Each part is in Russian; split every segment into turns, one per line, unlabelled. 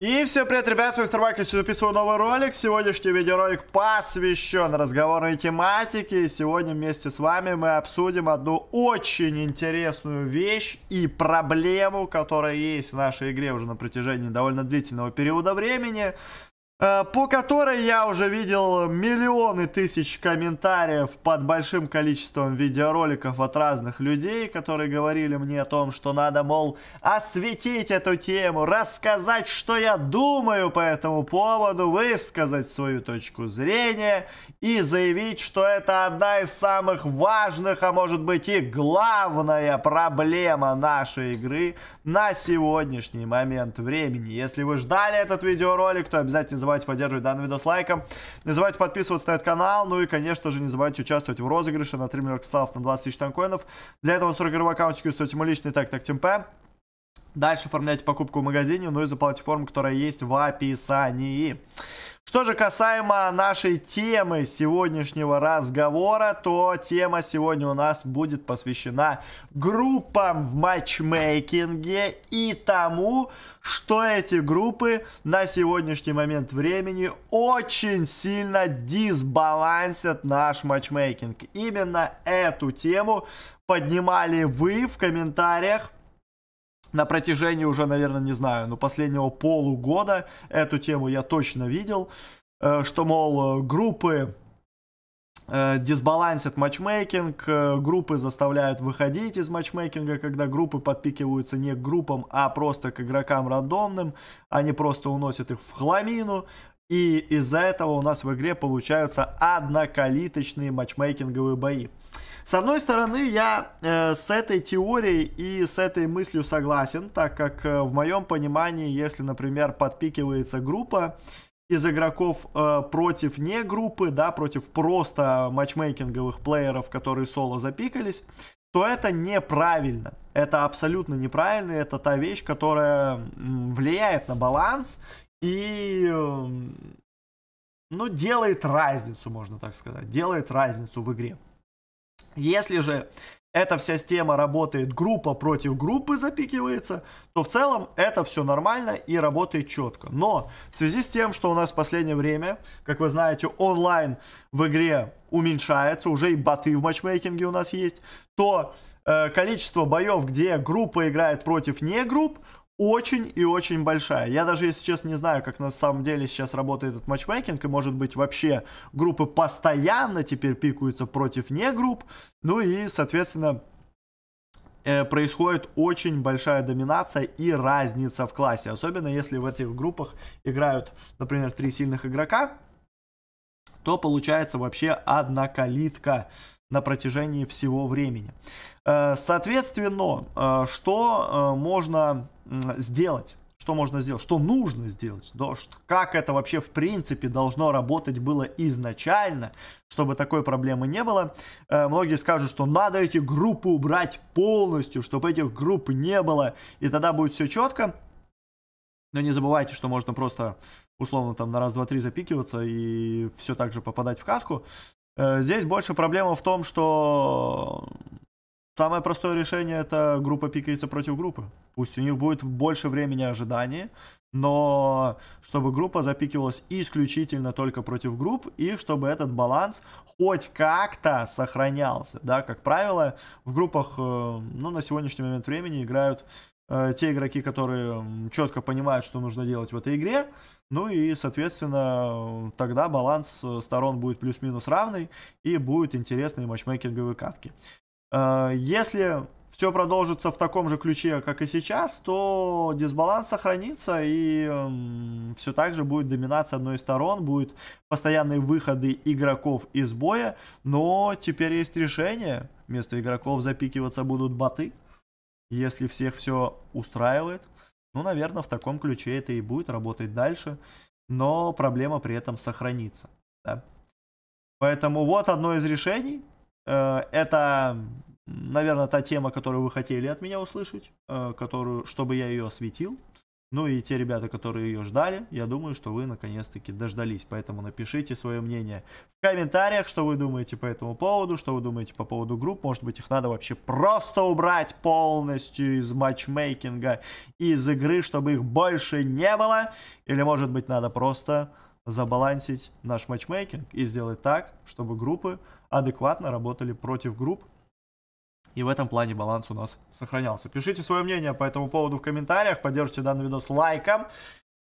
И всем привет, ребят, с вами Старбак, я записываю новый ролик. Сегодняшний видеоролик посвящен разговорной тематике. И сегодня вместе с вами мы обсудим одну очень интересную вещь и проблему, которая есть в нашей игре уже на протяжении довольно длительного периода времени. Э, по которой я уже видел миллионы тысяч комментариев под большим количеством видеороликов от разных людей, которые говорили мне о том, что надо, мол, осветить эту тему, рассказать, что я думаю по этому поводу, высказать свою точку зрения и заявить, что это одна из самых важных, а может быть и главная проблема нашей игры на сегодняшний момент времени. Если вы ждали этот видеоролик, то обязательно забывайте поддерживать данный видос лайком. Не забывайте подписываться на этот канал. Ну и, конечно же, не забывайте участвовать в розыгрыше на 3 миллиона слав на 20 тысяч танкоинов. Для этого настройки игрового аккаунтика устойте мой личный так, так, темпе. Дальше оформляйте покупку в магазине, ну и заплатите форму, которая есть в описании. Что же касаемо нашей темы сегодняшнего разговора, то тема сегодня у нас будет посвящена группам в матчмейкинге и тому, что эти группы на сегодняшний момент времени очень сильно дисбалансят наш матчмейкинг. Именно эту тему поднимали вы в комментариях на протяжении уже, наверное, не знаю, ну, последнего полугода эту тему я точно видел, э, что, мол, группы э, дисбалансят матчмейкинг, э, группы заставляют выходить из матчмейкинга, когда группы подпикиваются не к группам, а просто к игрокам рандомным, они просто уносят их в хламину, и из-за этого у нас в игре получаются однокалиточные матчмейкинговые бои. С одной стороны, я э, с этой теорией и с этой мыслью согласен, так как э, в моем понимании, если, например, подпикивается группа из игроков э, против не группы, да, против просто матчмейкинговых плееров, которые соло запикались, то это неправильно. Это абсолютно неправильно. Это та вещь, которая влияет на баланс и э, ну, делает разницу, можно так сказать. Делает разницу в игре. Если же эта вся система работает группа против группы запикивается, то в целом это все нормально и работает четко. Но в связи с тем, что у нас в последнее время, как вы знаете, онлайн в игре уменьшается, уже и боты в матчмейкинге у нас есть, то э, количество боев, где группа играет против не групп, очень и очень большая. Я даже, если честно, не знаю, как на самом деле сейчас работает этот матчмейкинг, и может быть вообще группы постоянно теперь пикаются против не групп, ну и, соответственно, э, происходит очень большая доминация и разница в классе, особенно если в этих группах играют, например, три сильных игрока, то получается вообще одна калитка на протяжении всего времени. Э, соответственно, э, что можно сделать? Что можно сделать? Что нужно сделать? Да, что, как это вообще в принципе должно работать было изначально, чтобы такой проблемы не было? Э, многие скажут, что надо эти группы убрать полностью, чтобы этих групп не было, и тогда будет все четко. Но не забывайте, что можно просто условно там на раз, два, три запикиваться и все так же попадать в катку. Э, здесь больше проблема в том, что Самое простое решение это группа пикается против группы. Пусть у них будет больше времени ожидания, но чтобы группа запикивалась исключительно только против групп, и чтобы этот баланс хоть как-то сохранялся. Да, как правило, в группах, э, ну, на сегодняшний момент времени играют э, те игроки, которые четко понимают, что нужно делать в этой игре, ну и, соответственно, тогда баланс сторон будет плюс-минус равный, и будут интересные матчмейкинговые катки. Э, если все продолжится в таком же ключе, как и сейчас, то дисбаланс сохранится и э, все так же будет доминация одной из сторон, будут постоянные выходы игроков из боя, но теперь есть решение. Вместо игроков запикиваться будут боты. Если всех все устраивает, ну, наверное, в таком ключе это и будет работать дальше, но проблема при этом сохранится. Да? Поэтому вот одно из решений. Э, это, наверное, та тема, которую вы хотели от меня услышать, э, которую, чтобы я ее осветил. Ну и те ребята, которые ее ждали, я думаю, что вы наконец-таки дождались. Поэтому напишите свое мнение в комментариях, что вы думаете по этому поводу, что вы думаете по поводу групп. Может быть, их надо вообще просто убрать полностью из матчмейкинга, из игры, чтобы их больше не было. Или, может быть, надо просто забалансить наш матчмейкинг и сделать так, чтобы группы адекватно работали против групп, и в этом плане баланс у нас сохранялся. Пишите свое мнение по этому поводу в комментариях, поддержите данный видос лайком.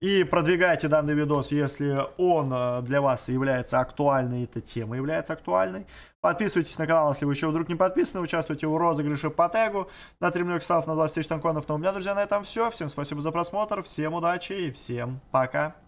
И продвигайте данный видос, если он э, для вас является актуальной, эта тема является актуальной. Подписывайтесь на канал, если вы еще вдруг не подписаны. Участвуйте в розыгрыше по тегу на 3 миллиона ставов на 20 тысяч танконов. Но у меня, друзья, на этом все. Всем спасибо за просмотр, всем удачи и всем пока.